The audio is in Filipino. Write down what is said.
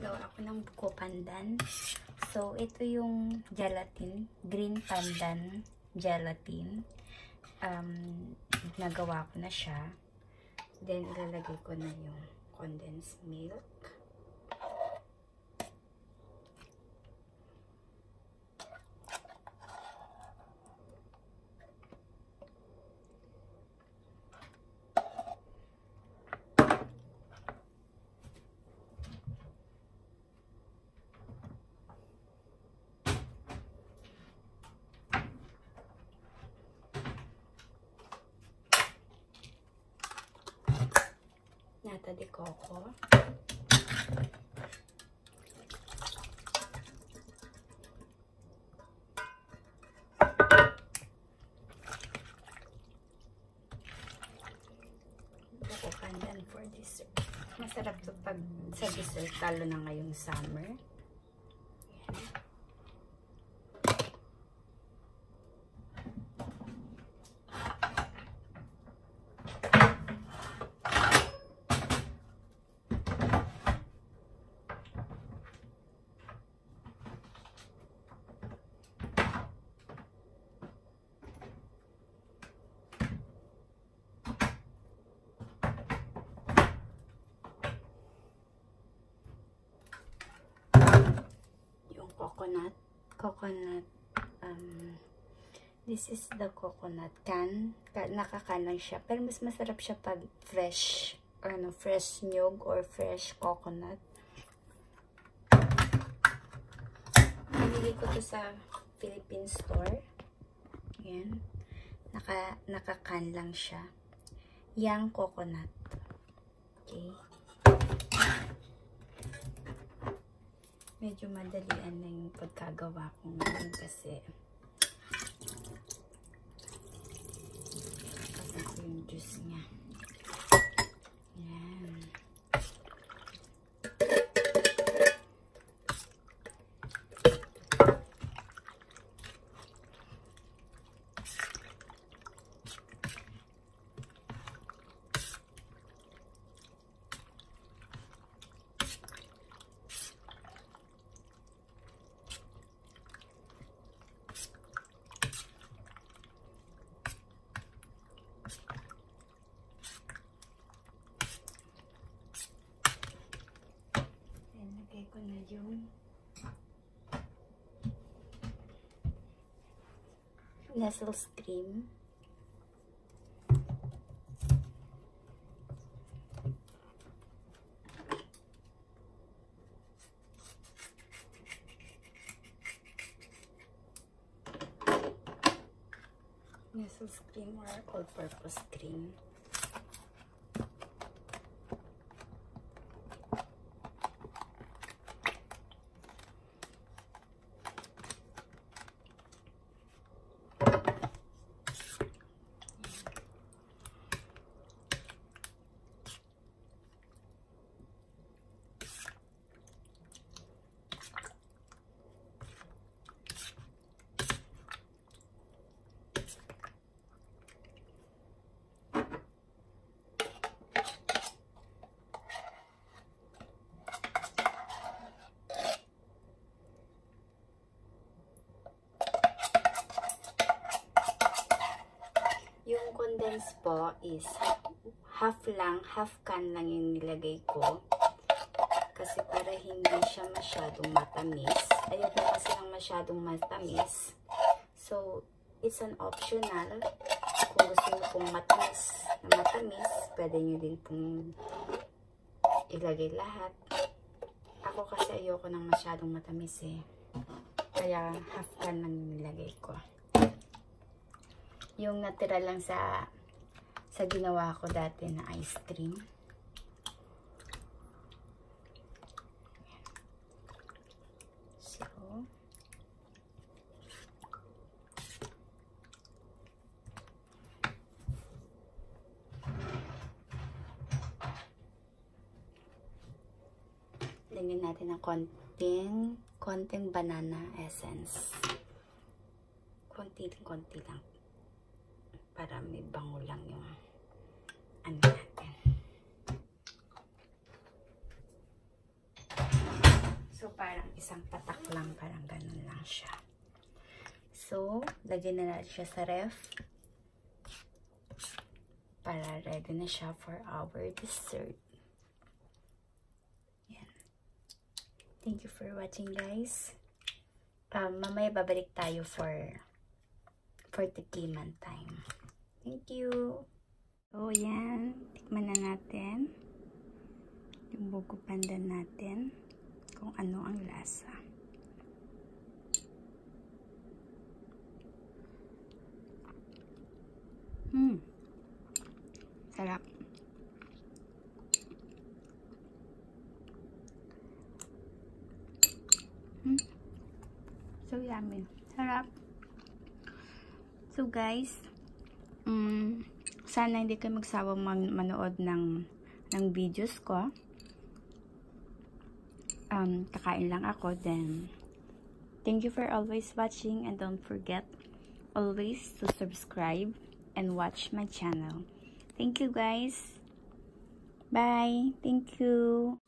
gagawa ako ng buko pandan. So, ito yung gelatin. Green pandan gelatin. Um, nagawa ko na siya. Then, ilalagay ko na yung condensed milk. Nata de coco. Buko pandan for dessert. Masarap to pag sa dessert, lalo na ngayong summer. Yan. yung coconut. Coconut um, this is the coconut can. Ka nakakan lang siya. Pero mas masarap siya pag fresh ano fresh nyug or fresh coconut. Binili ko to sa Philippine store. Yan naka nakakan lang siya. Yang coconut. Okay medyo madalian na yung pagkagawa ko ngayon kasi kasi ko yung juice niya yan Ilagay ko na yung Nestle's cream. Nestle's cream or all-purpose cream. Condense po is half lang, half can lang yung nilagay ko. Kasi para hindi siya masyadong matamis. Ayoko kasi lang masyadong matamis. So, it's an optional. Kung gusto nyo pong matamis na matamis, pwede nyo din pong ilagay lahat. Ako kasi ayoko ng masyadong matamis eh. Kaya half can lang yung nilagay ko yung natira lang sa sa ginawa ko dati na ice cream. So, lagyan natin ng konting konting banana essence. Konti konti lang para may bango lang yung ano natin. Isang patak lang, parang ganun lang siya. So, lagyan na natin siya sa ref para ready na siya for our dessert. Yan. Thank you for watching guys. Um, mamaya babalik tayo for for tikiman time. Thank you. So, yan. Tikman na natin yung buko pandan natin kung ano ang Hmm. Sarap. Hmm. So yummy. Sarap. So guys, um, sana hindi kayo magsawa man manood ng ng videos ko. Um, kakain lang ako then thank you for always watching and don't forget always to subscribe and watch my channel. Thank you guys. Bye. Thank you.